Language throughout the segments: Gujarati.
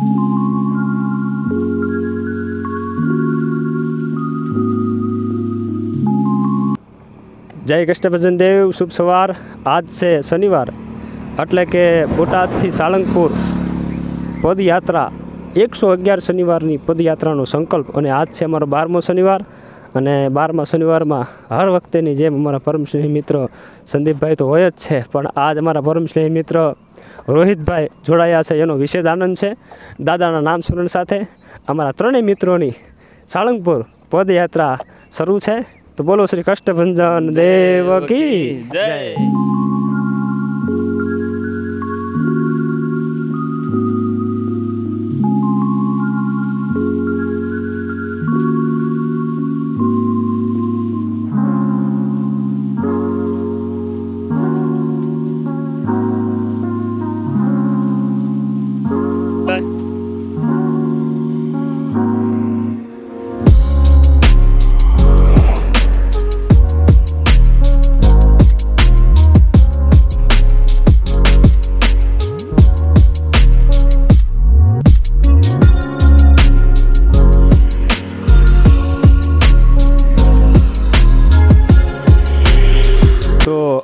જય કૃષ્ણભજન દેવ, શુભ સવાર. આજ છે શનિવાર, એટલે કે બોટાદથી સાળંગપુર પદયાત્રા. એકસો અગિયાર શનિવારની પદયાત્રાનો સંકલ્પ અને આજ છે અમારો બારમો શનિવાર. અને બારમા શનિવારમાં હર વખતેની જેમ અમારા પરમશ્રેહી મિત્રો મિત્ર સંદીપભાઈ તો હોય જ છે પણ આજ અમારા પરમશ્રેહી મિત્ર રોહિતભાઈ જોડાયા છે. એનો વિશેષ આનંદ છે. દાદાના નામ સ્મરણ સાથે અમારા ત્રણેય મિત્રોની સાળંગપુર પદયાત્રા શરૂ છે. તો બોલો શ્રી કષ્ટભંજન દેવ કી જય.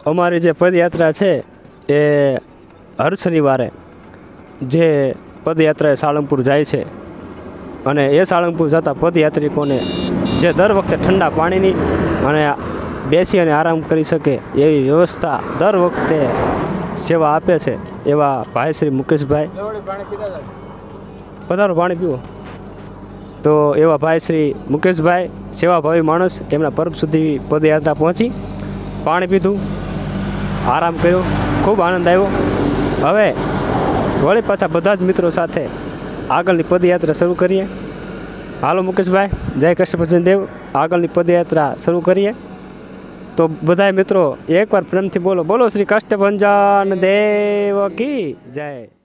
અમારી જે પદયાત્રા છે એ હર શનિવારે જે પદયાત્રાએ સાળંગપુર જાય છે અને એ સાળંગપુર જતા પદયાત્રિકોને જે દર વખતે ઠંડા પાણીની અને બેસી અને આરામ કરી શકે એવી વ્યવસ્થા દર વખતે સેવા આપે છે એવા ભાઈ શ્રી મુકેશભાઈ. પધારો, પાણી પીવો. તો એવા ભાઈ શ્રી મુકેશભાઈ, સેવાભાવી માણસ એમના પરબ સુધી પદયાત્રા પહોંચી. પાણી પીધું. આરામ કર્યો, ખૂબ આનંદ આવ્યો. હવે વળી પાછા બધા જ મિત્રો સાથે આગળની પદયાત્રા શરૂ કરીએ. હાલો મુકેશભાઈ, જય કૃષ્ણભજન દેવ. આગળની પદયાત્રા શરૂ કરીએ. તો બધા મિત્રો, એકવાર પ્રેમથી બોલો. બોલો શ્રી કષ્ટભંજન દેવ કી જય.